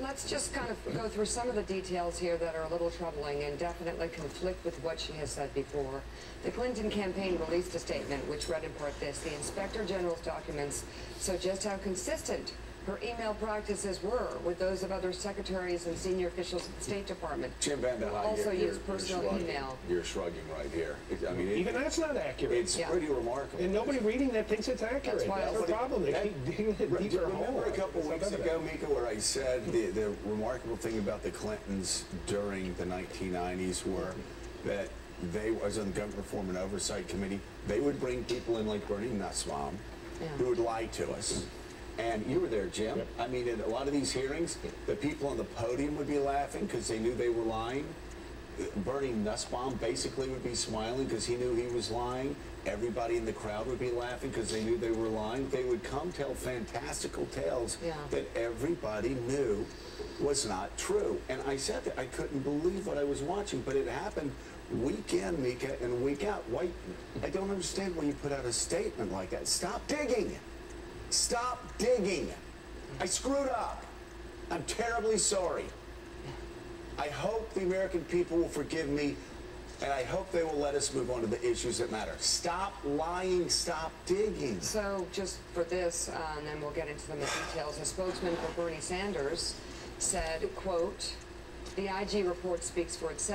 let's just kind of go through some of the details here that are a little troubling and definitely conflict with what she has said before. The Clinton campaign released a statement which read in part this, the Inspector General's documents just how consistent her email practices were with those of other secretaries and senior officials at the State Department. Jim VandeHei Also you're, use personal you're email. You're shrugging right here. I mean, it- Even that's not accurate. it's Yeah. pretty remarkable. and nobody reading that thinks it's accurate. That's why That's, I- the problem. They That- keep digging it Re- deeper Remember hole. a couple It's weeks ago, Mika, where I said the, the remarkable thing about the Clintons during the 1990s were that they, was on the Government Reform and Oversight Committee, they would bring people in like Bernie Nussbaum Yeah. who would lie to us. And you were there, Jim. Yep. I mean, in a lot of these hearings, the people on the podium would be laughing because they knew they were lying. Bernie Nussbaum basically would be smiling because he knew he was lying. Everybody in the crowd would be laughing because they knew they were lying. They would come tell fantastical tales Yeah. that everybody knew was not true. And I said that I couldn't believe what I was watching, but it happened week in, Mika, and week out. Why? I don't understand why you put out a statement like that. Stop digging. Stop digging. I screwed up. I'm terribly sorry. I hope the American people will forgive me, and I hope they will let us move on to the issues that matter. Stop lying. Stop digging. So just for this, uh, and then we'll get into the details, a spokesman for Bernie Sanders said, quote, the IG report speaks for itself.